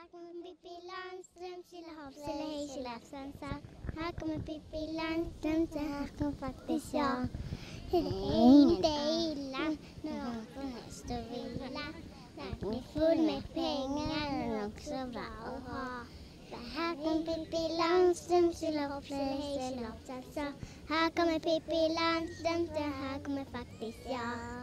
Här kommer Pippi Landström, tjillahopp, tjillahej, tjillafsvansa. Här kommer Pippi Landström, så här kommer faktiskt jag. Det är inte illa när hon får häst och villa. Den är full med pengar men också bra att ha. För här kommer Pippi Landström, tjillahopp, tjillahej, tjillafsvansa. Här kommer Pippi Landström, så här kommer faktiskt jag.